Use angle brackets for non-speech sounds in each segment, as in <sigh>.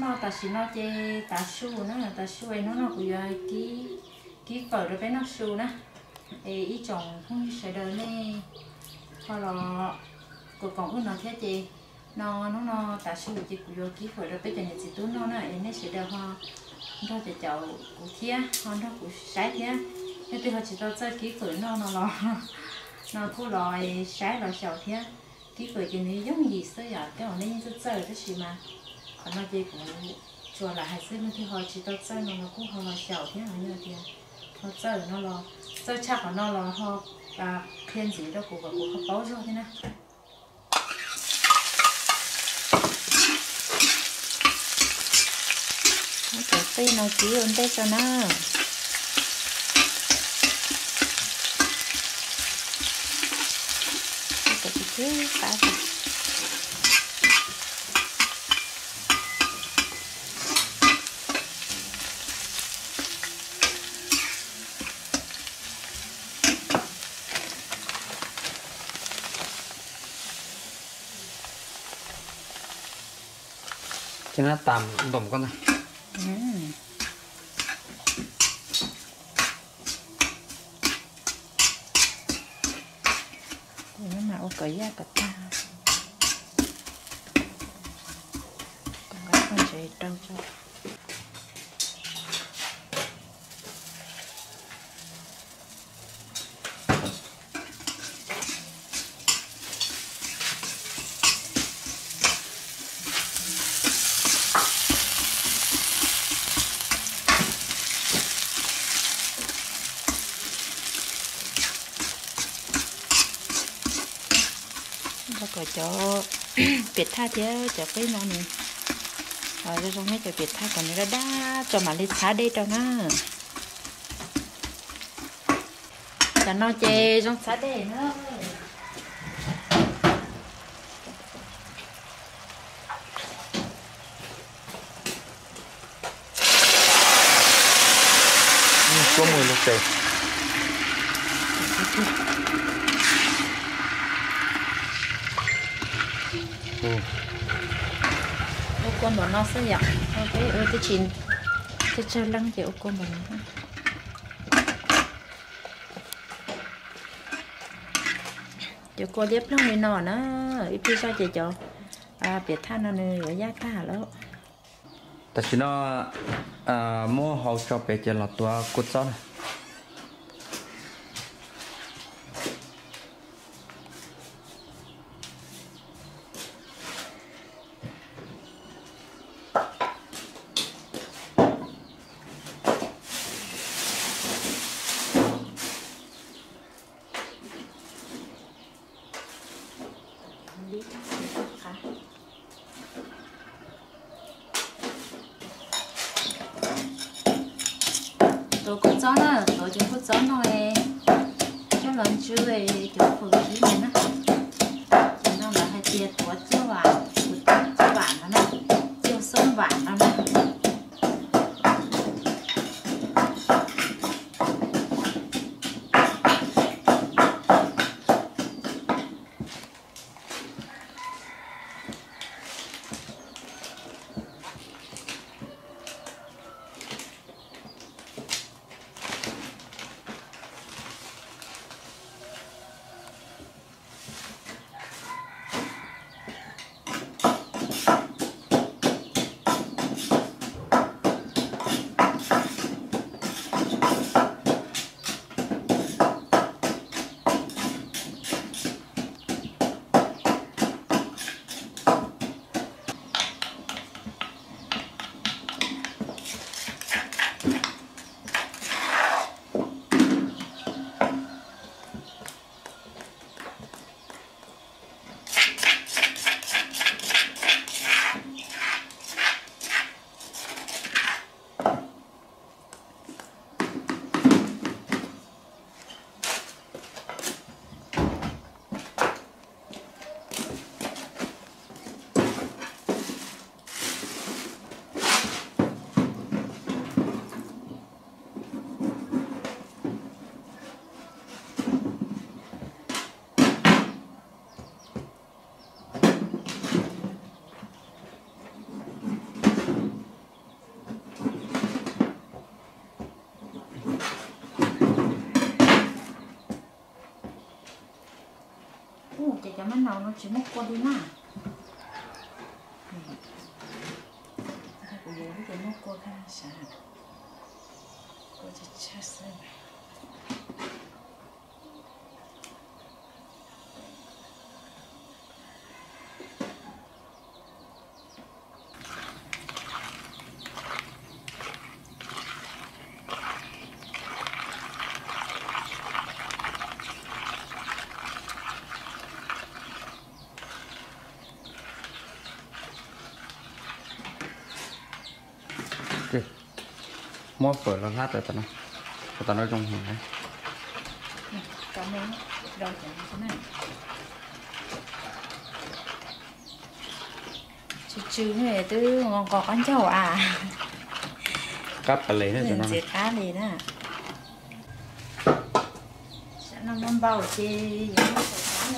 nó ta chỉ nó chơi ta su nó ta su ấy nó nó cũng vậy kí kí vợ rồi bé nó su nè ấy ý chồng không sẽ đời nè hoặc là cuộc còn ước nó thế chơi nó nó nó ta su chỉ cũng vậy kí vợ rồi bé chồng chị tú nó nè ấy nó sẽ đời hoa nó sẽ chậu cũng thế hoa nó cũng sái thế thế thì họ chỉ tao chơi kí vợ nó nó lo, <laughs> nó cứ lo sái lo chậu thế kí vợ chị này giống gì sơ giờ, cái họ nên chơi chơi cái gì mà khả năng gì cũng chùa là hai xếp thì họ chỉ tập chân nó cũng họ nó chảo thế này như thế họ chơi nó lo chơi chắc của nó lo, họ à thiên gì đó của cũng không báo rồi thế này cái tay nó chỉ ổn tay cho nó. Cái cái cái cái cho nó tầm bầm con này. Ừ. Nếu mà ô cấy ra cật ta. Con cái con chạy trâu cho. าจะต้องเจอนอนกูเขาลอยเฉาเทียอะไรเนี่ยเทียเขาเจอนอนรอเจอชักเขานอนรอเขาปลาเพี้ยนสีแล้วกูกับกูเขาเป้าช่วยที่นะ cà phê nó chỉ ổn định cho nó cái cái chứ phá thì cho nó tạm bầm con này ừ. con mà nó sẽ dặn ok ôi, cái chín cái chơi lăng chịu cô mình chịu cô liếp lăng mình nọ nó, ít khi sao chị cho? À biết tha nó này ở giá ta lắm tại vì nó à, mua hậu cho bé chơi là tua cốt sao này. Lý khá tôi có gió nữa tôi chỉ có gió thôi cho lần chú về phụ khí này nè nó nào nó chỉ mất qua đi mà của yếu thì mất qua cái sao có chỉ chết xem ok mua phở là lát rồi tao nó tao nói trong hàng đấy. Cảm ơn rồi chẳng thế này chú chú này tư ngon có con cháu à? Cắp lấy nữa cho nó sẽ cá đi nè. Sẽ nó bao chi? Những cái cá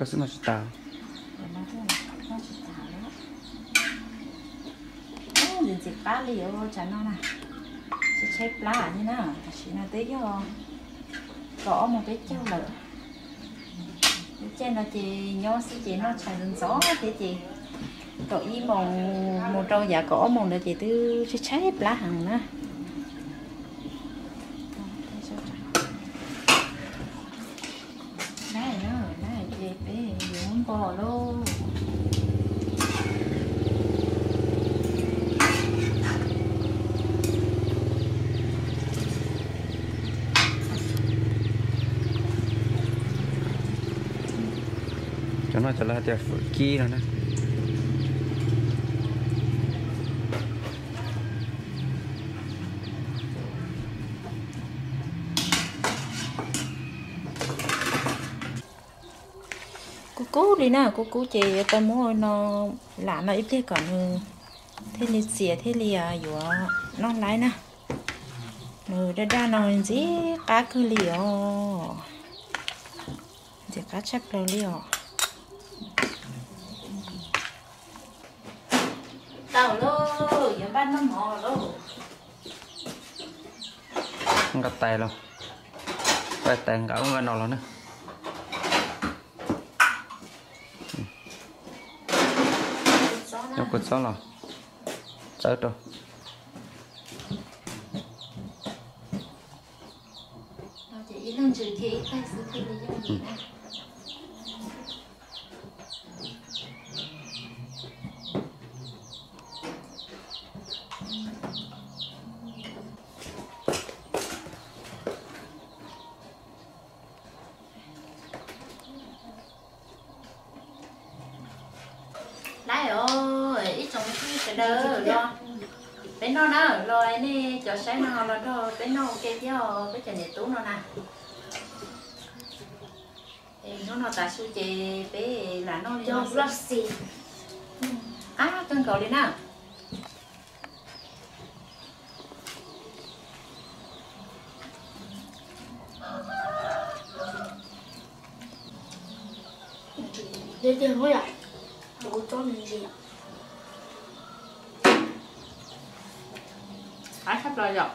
luôn một cái nó tao mình chỉ cá liệu cho nó nè xếp lá, như nào? Chỉ là tí cho có một cái châu lửa trên nó chị nhớ sẽ chỉ nó chạy lên gió, thế chị. Dạ, có y mong một trâu giả cỏ mong là chị tư sẽ xếp lá hàng nữa này nữa này chị bé muốn bò luôn cho nó là tiền phở kia rồi nè cô cú đi nè cô cố chị tao muốn nó lạ nó ít thế còn thế li xỉa, thế li à nó lại nè rồi đã ra nó gì cá cứ liều chỉ cá chắc rồi liều tao lô giờ ban nó mò lô. Không gặp tay luôn tay tay cả không gần nào. Nữa trong cột gió là chết rồi chỉ lần chữ thì tay sự thì lý do gì nè lại ơi ít đờ lo bên nó nó rồi nè cho sáng nó là đó bên nó cái theo cái chân này tú nó nè Ê, nó nó ta su chè bé là nó Cho Rossi. à cần cầu đi nào Để tiền thôi à? Bố cho mình gì ạ? Phải sắp rồi rồi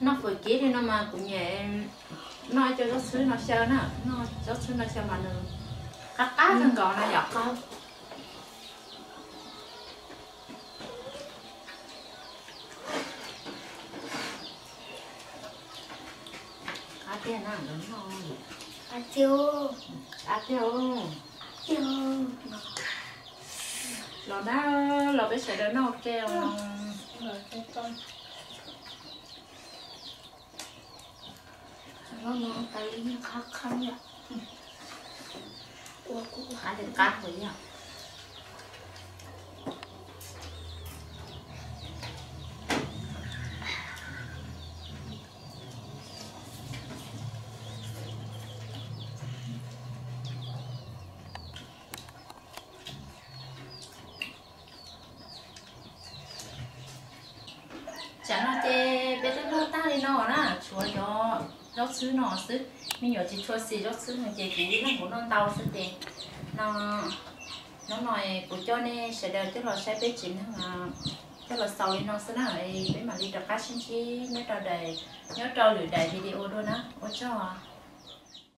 nó vừa kia đi nó mà cũng nhẹ nó cho nó xứ nó sơ nè nó cho xứ nó sơ mà nó cắt cá cần cầu nó dọc Có. cá tiền nào lớn thôi À tiêu. cá tiêu Tiêu. lò đó lò bé sẽ đến nó kêu rồi cái con. Nó nó cái như khắc khăn vậy. Ừ. Ủa, cũng cá được cá với nhau nó chê, bé rất lâu ta đi nó nè chúa, cho cho xứ nó xứ. Mình nhỏ chỉ chúa xì, cho xứ mình chỉ chỉ nó cũng non tàu xứ tiền nó nó nói của cho nên sẽ đợi cho nó sẽ biết chính là cho là sau đi nó sẽ là ấy. Bên mà đi đọc các sinh chi, nhớ trò đầy nhớ trò lưỡi đầy video đó nó ôi cho à?